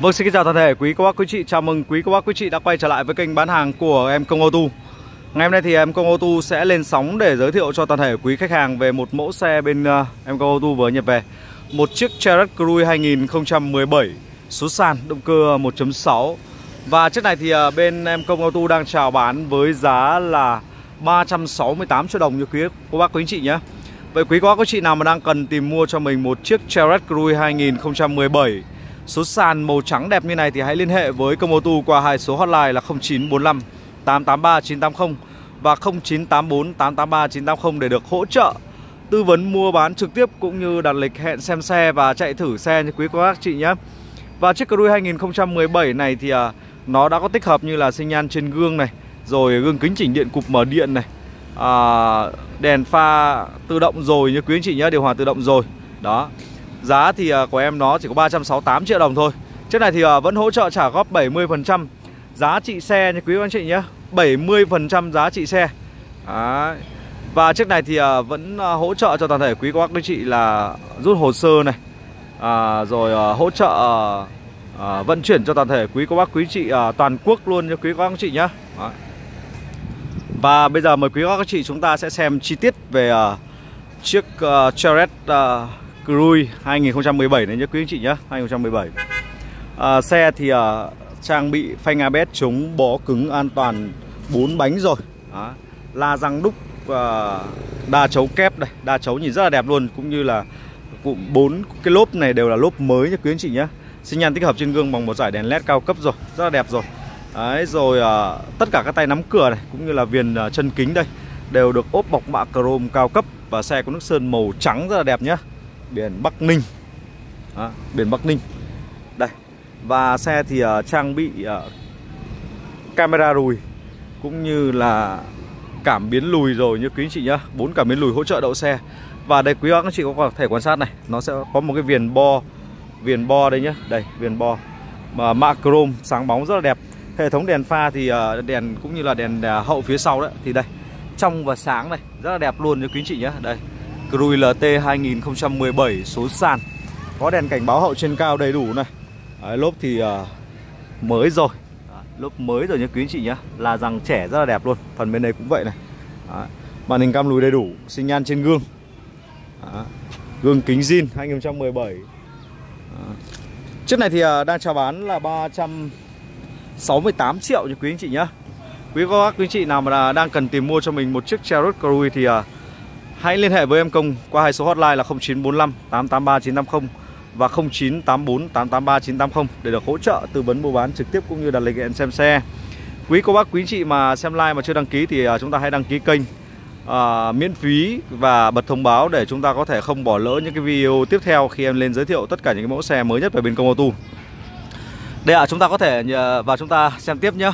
Vâng xin kính chào toàn thể quý cô bác, quý chị. Chào mừng quý cô bác, quý chị đã quay trở lại với kênh bán hàng của em Công Ô Tu. Ngày hôm nay thì em Công Ô Tu sẽ lên sóng để giới thiệu cho toàn thể quý khách hàng về một mẫu xe bên ờ, em Công Ô Tu vừa nhập về. Một chiếc Cherokee Cruise 2017 số sàn, động cơ 1.6 Và chiếc này thì ờ, bên em Công Ô Tu đang chào bán với giá là 368 triệu đồng như quý cô bác, quý chị nhé. Vậy quý cô bác, quý chị nào mà đang cần tìm mua cho mình một chiếc Cherokee Cruise 2017 Số sàn màu trắng đẹp như này thì hãy liên hệ với Công ô tu qua hai số hotline là 0945 883 980 và 0984 883 980 để được hỗ trợ tư vấn mua bán trực tiếp cũng như đặt lịch hẹn xem xe và chạy thử xe như quý cô bác chị nhé. Và chiếc Cruise 2017 này thì à, nó đã có tích hợp như là sinh nhan trên gương này, rồi gương kính chỉnh điện cụp mở điện này, à, đèn pha tự động rồi như quý anh chị nhé, điều hòa tự động rồi. Đó. Giá thì à, của em nó chỉ có 368 triệu đồng thôi. Chiếc này thì à, vẫn hỗ trợ trả góp 70% Giá trị xe nha quý anh chị nhé. 70% giá trị xe. Đấy. Và chiếc này thì à, vẫn hỗ trợ cho toàn thể quý cô bác quý chị là rút hồ sơ này. À, Rồi hỗ trợ à, vận chuyển cho toàn thể quý cô bác quý chị à, toàn quốc luôn nha quý cô bác quý chị nhé. Đấy. Và bây giờ mời quý cô bác quý chị chúng ta sẽ xem chi tiết về à, chiếc uh, Chevrolet uh, Cruise 2017 này nhé quý anh chị nhé 2017 à, Xe thì à, trang bị phanh ABS chống bó cứng an toàn 4 bánh rồi. Đó. La răng đúc à, đa chấu kép đây Đa chấu nhìn rất là đẹp luôn Cũng như là cụm bốn cái lốp này đều là lốp mới nhé quý anh chị nhé Sinh nhan tích hợp trên gương bằng một giải đèn led cao cấp rồi Rất là đẹp rồi. Đấy, rồi à, tất cả các tay nắm cửa này cũng như là viền à, chân kính đây đều được ốp bọc mạ chrome cao cấp và xe có nước sơn màu trắng rất là đẹp nhé biển Bắc Ninh. Đó, biển Bắc Ninh. Đây và xe thì uh, trang bị uh, camera lùi cũng như là cảm biến lùi rồi như quý anh chị nhá. Bốn cảm biến lùi hỗ trợ đậu xe. Và đây quý anh chị có thể quan sát này nó sẽ có một cái viền bo viền bo đây nhá. Đây viền bo. Mà mạ chrome sáng bóng rất là đẹp. Hệ thống đèn pha thì uh, đèn cũng như là đèn uh, hậu phía sau đấy. Thì đây trong và sáng này rất là đẹp luôn như quý anh chị nhá. Đây Cruy LT 2017 số sàn. Có đèn cảnh báo hậu trên cao đầy đủ này. Đấy, Lốp thì uh, mới rồi. Đấy, Lốp mới rồi nhé quý anh chị nhé Là rằng trẻ rất là đẹp luôn. Phần bên đây cũng vậy này. Đấy, Màn hình cam lùi đầy đủ Sinh nhan trên gương. Đấy, Gương kính zin 2017 Đấy. Chiếc này thì uh, đang chào bán là 368 triệu nhé quý anh chị nhé Quý các quý anh chị nào mà đang cần tìm mua cho mình một chiếc Chariot Cruy thì uh, Hãy liên hệ với em Công qua hai số hotline là 0945 883 950 và 0984 883 980 để được hỗ trợ tư vấn mua bán trực tiếp cũng như đặt lịch hẹn xem xe. Quý cô bác quý chị mà xem like mà chưa đăng ký thì à, chúng ta hãy đăng ký kênh uh, miễn phí và bật thông báo để chúng ta có thể không bỏ lỡ những cái video tiếp theo khi em lên giới thiệu tất cả những cái mẫu xe mới nhất về bên Công ô. Đây ạ, à, chúng ta có thể à, vào chúng ta xem tiếp nhá.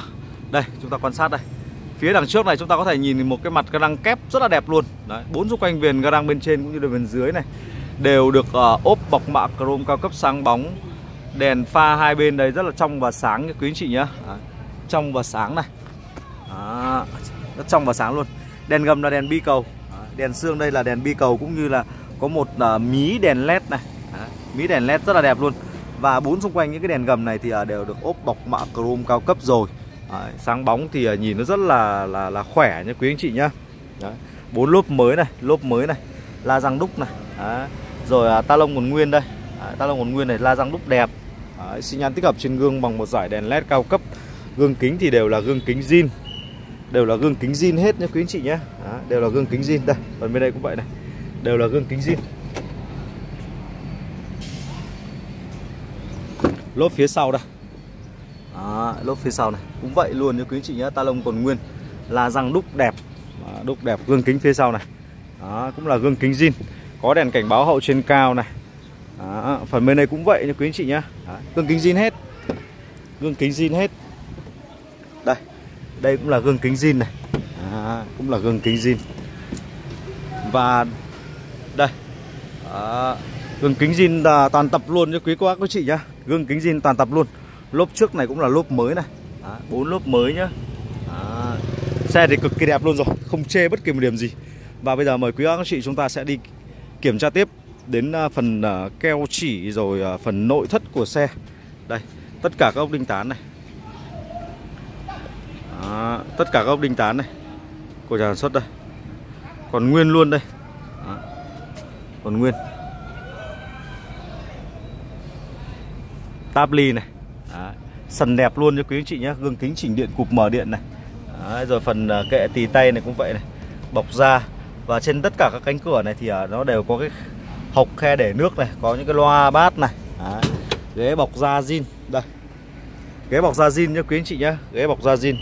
Đây, chúng ta quan sát đây. Phía đằng trước này chúng ta có thể nhìn một cái mặt ga răng kép rất là đẹp luôn. Đấy, bốn xung quanh viền ga răng bên trên cũng như là viền dưới này Đều được uh, ốp bọc mạ chrome cao cấp sáng bóng. Đèn pha hai bên đây rất là trong và sáng quý anh chị nhé À, Trong và sáng này. À, Rất trong và sáng luôn. Đèn gầm là đèn bi cầu. À, Đèn xương đây là đèn bi cầu cũng như là có một uh, mí đèn led này. À, Mí đèn led rất là đẹp luôn. Và bốn xung quanh những cái đèn gầm này thì uh, đều được ốp bọc mạ chrome cao cấp rồi. Đấy, sáng bóng thì à, nhìn nó rất là là là khỏe nha quý anh chị nhá. Bốn lốp mới này lốp mới này la răng đúc này. Đấy. rồi à, ta lông còn nguyên đây. Đấy, ta lông còn nguyên này la răng đúc đẹp. Đấy, xi nhan tích hợp trên gương bằng một giải đèn led cao cấp. Gương kính thì đều là gương kính zin. Đều là gương kính zin hết nhé quý anh chị nhé Đấy, đều là gương kính zin. Đây còn bên đây cũng vậy này. Đều là gương kính zin. Lốp phía sau đây đó, lốp phía sau này. Cũng vậy luôn như quý anh chị nhé ta lông còn nguyên là răng đúc đẹp đúc đẹp gương kính phía sau này. Đó, cũng là gương kính zin có đèn cảnh báo hậu trên cao này. Đó, phần bên này cũng vậy như quý anh chị nhé đó, gương kính zin hết. Gương kính zin hết. Đây đây cũng là gương kính zin này. Đó, cũng là gương kính zin. Và đây đó, gương kính zin à, toàn tập luôn như quý cô bác quý chị nhá. Gương kính zin toàn tập luôn lốp trước này cũng là lốp mới này. Bốn lốp mới nhá. Đó. xe thì cực kỳ đẹp luôn rồi không chê bất kỳ một điểm gì. Và bây giờ mời quý các chị chúng ta sẽ đi kiểm tra tiếp đến à, phần à, keo chỉ rồi à, phần nội thất của xe. Đây tất cả các ốc đinh tán này. Đó, tất cả các ốc đinh tán này của nhà sản xuất đây. Còn nguyên luôn đây. Đó. còn nguyên. Táp ly này sần đẹp luôn cho quý anh chị nhé. Gương kính chỉnh điện cụp mở điện này. Đấy, rồi phần à, kệ tì tay này cũng vậy này. Bọc da. Và trên tất cả các cánh cửa này thì à, nó đều có cái hộc khe để nước này có những cái loa bát này. Đấy. ghế bọc da zin. Đây. Ghế bọc da zin nhé quý anh chị nhé. Ghế bọc da zin.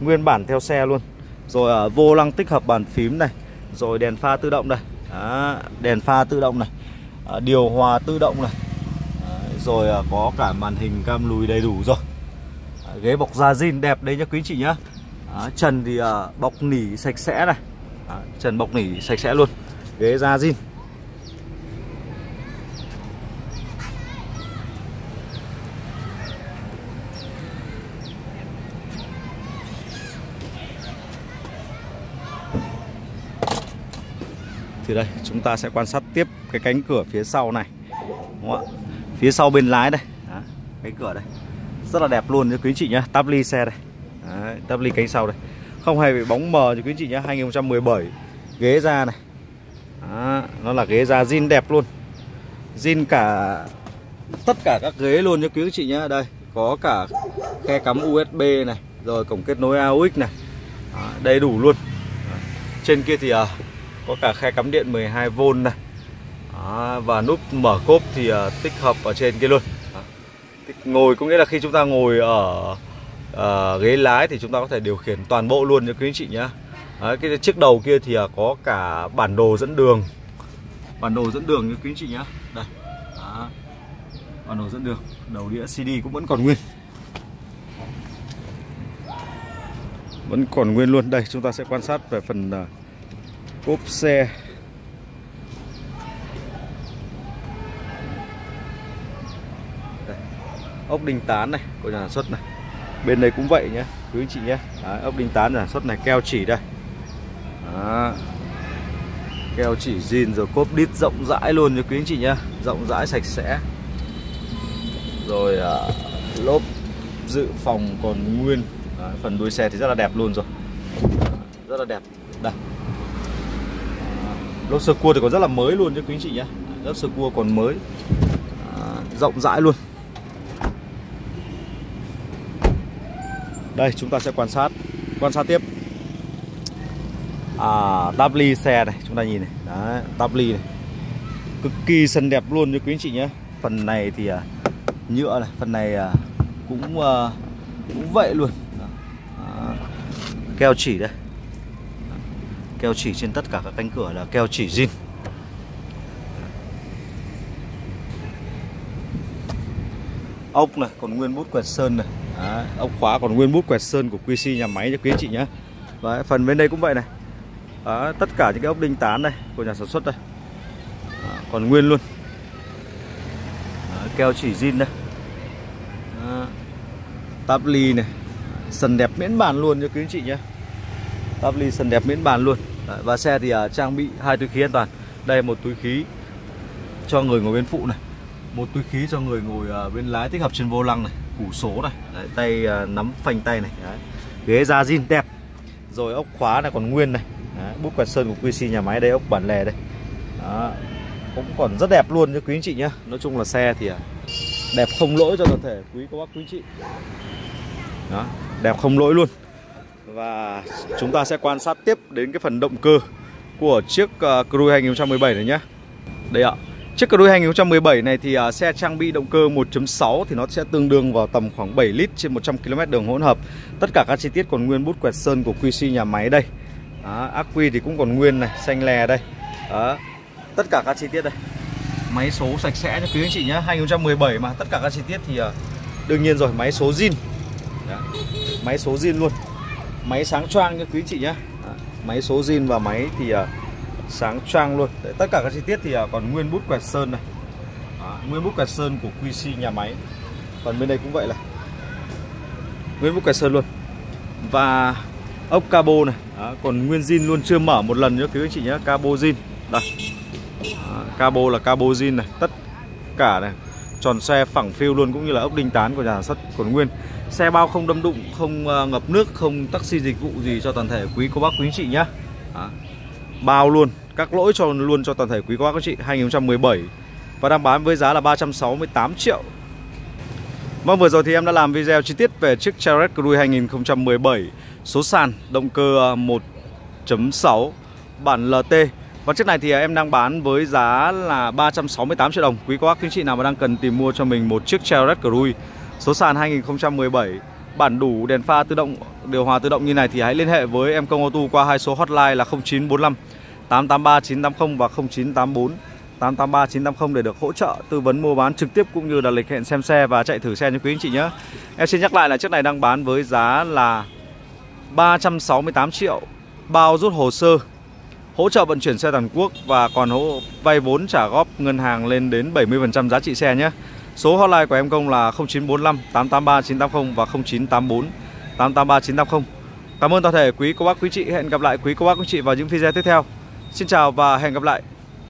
Nguyên bản theo xe luôn. Rồi ở vô lăng tích hợp bàn phím này. Rồi đèn pha tự động đây Đó, đèn pha tự động này. Ờ, điều hòa tự động này. Rồi có cả màn hình cam lùi đầy đủ rồi ghế bọc da zin đẹp đấy nhá quý anh chị nhá. À, trần thì à, bọc nỉ sạch sẽ này. À, trần bọc nỉ sạch sẽ luôn. Ghế da zin Thì đây chúng ta sẽ quan sát tiếp cái cánh cửa phía sau này. Đúng không ạ? Phía sau bên lái đây. Đó, Cánh cửa đây. Rất là đẹp luôn cho quý anh chị nhá. Táp ly xe đây. Đấy, táp ly cánh sau đây. Không hề bị bóng mờ cho quý anh chị nhá 2017 Ghế da này. Đó, Nó là ghế da zin đẹp luôn. Zin cả Tất cả các ghế luôn cho quý anh chị nhá. Đây có cả khe cắm USB này Rồi cổng kết nối AUX này. Đó, Đầy đủ luôn. Trên kia thì à, có cả khe cắm điện 12V này. Đó, và nút mở cốp thì à, tích hợp ở trên kia luôn ngồi có nghĩa là khi chúng ta ngồi ở uh, ghế lái thì chúng ta có thể điều khiển toàn bộ luôn cho quý anh chị nhé Đấy, cái chiếc đầu kia thì uh, có cả bản đồ dẫn đường. Bản đồ dẫn đường như quý anh chị nhé đây. Đó. bản đồ dẫn đường. Đầu đĩa CD cũng vẫn còn nguyên. Vẫn còn nguyên luôn. Đây chúng ta sẽ quan sát về phần uh, cốp xe Đây ốc đinh tán này của nhà sản xuất này. Bên đây cũng vậy nhé quý anh chị nhé. Đấy, ốc đinh tán sản xuất này keo chỉ đây. Đó. keo chỉ zin rồi cốp đít rộng rãi luôn cho quý anh chị nhé. Rộng rãi sạch sẽ. Rồi à, lốp dự phòng còn nguyên. Đấy, phần đuôi xe thì rất là đẹp luôn rồi. Rất là đẹp. Đây. Lốp sơ cua thì còn rất là mới luôn cho quý anh chị nhé. Lốp sơ cua còn mới. À, rộng rãi luôn. Đây chúng ta sẽ quan sát. Quan sát tiếp. À táp ly xe này chúng ta nhìn này. Đấy táp ly này. Cực kỳ sân đẹp luôn như quý anh chị nhé. Phần này thì à, nhựa này phần này à, cũng à, cũng vậy luôn. À, keo chỉ đây. Keo chỉ trên tất cả các cánh cửa là keo chỉ zin. Ốc này còn nguyên bút quẹt sơn này. Đấy, Ốc khóa còn nguyên bút quẹt sơn của QC nhà máy cho quý anh chị nhé. Đấy, Phần bên đây cũng vậy này. Đấy, Tất cả những cái ốc đinh tán đây của nhà sản xuất đây. Đấy, Còn nguyên luôn. Đấy, Keo chỉ zin đây. Đấy, Táp ly này. Sần đẹp miễn bàn luôn cho quý anh chị nhé. Táp ly sần đẹp miễn bàn luôn. Đấy, và xe thì uh, trang bị hai túi khí an toàn. Đây một túi khí cho người ngồi bên phụ này. Một túi khí cho người ngồi uh, bên lái tích hợp trên vô lăng này củ số này. Đấy, tay uh, nắm phanh tay này. Đấy. ghế da zin đẹp. Rồi ốc khóa này còn nguyên này. Đấy, bút quẹt sơn của QC nhà máy đây ốc bản lề đây. Đó. cũng còn rất đẹp luôn cho quý anh chị nhé nói chung là xe thì à, đẹp không lỗi cho toàn thể quý cô bác quý anh chị. Đó. đẹp không lỗi luôn. Và chúng ta sẽ quan sát tiếp đến cái phần động cơ của chiếc uh, Cruise 2017 này nhé Đây ạ. Chiếc Cruise 2017 này thì uh, xe trang bị động cơ 1.6 thì nó sẽ tương đương vào tầm khoảng 7 lít trên 100 km đường hỗn hợp. Tất cả các chi tiết còn nguyên bút quẹt sơn của QC nhà máy đây. Đó, ắc quy thì cũng còn nguyên này, xanh lè đây. Đó, tất cả các chi tiết đây. Máy số sạch sẽ cho quý anh chị nhé 2017 mà tất cả các chi tiết thì uh, đương nhiên rồi máy số zin. Đó. Máy số zin luôn. Máy sáng choang cho quý anh chị nhé máy số zin và máy thì uh, sáng trang luôn. Đấy, tất cả các chi tiết thì à, còn nguyên bút quẹt sơn này. Đó, nguyên bút quẹt sơn của QC nhà máy. Còn bên đây cũng vậy là nguyên bút quẹt sơn luôn. Và ốc cabo này. Đó, còn nguyên zin luôn chưa mở một lần nhớ quý anh chị nhé cabo zin. Đây. Đó, cabo là cabo zin này. Tất cả này tròn xe phẳng phiu luôn cũng như là ốc đinh tán của nhà sản xuất còn nguyên. Xe bao không đâm đụng không à, ngập nước không taxi dịch vụ gì cho toàn thể quý cô bác quý anh chị nhé. à, bao luôn. Các lỗi cho, luôn cho toàn thể quý các bác chị. 2017 và đang bán với giá là 368 triệu. Vâng vừa rồi thì em đã làm video chi tiết về chiếc Chevrolet Cruze 2017 số sàn động cơ à, 1.6 bản LT Và chiếc này thì à, em đang bán với giá là 368 triệu đồng. Quý các bác, quý chị nào mà đang cần tìm mua cho mình một chiếc Chevrolet Cruze số sàn 2017 bản đủ đèn pha tự động, điều hòa tự động như này thì hãy liên hệ với em Công Auto qua hai số hotline là 0945 883 980 và 0984 883 980 để được hỗ trợ tư vấn mua bán trực tiếp cũng như là lịch hẹn xem xe và chạy thử xe cho quý anh chị nhé. Em xin nhắc lại là chiếc này đang bán với giá là 368 triệu, bao rút hồ sơ, hỗ trợ vận chuyển xe toàn quốc và còn hỗ, vay vốn trả góp ngân hàng lên đến 70% giá trị xe nhé. Số hotline của em công là 0945 883 980 và 0984 883 980. Cảm ơn toàn thể quý cô bác, quý chị. Hẹn gặp lại quý cô bác, quý chị vào những video tiếp theo. Xin chào và hẹn gặp lại.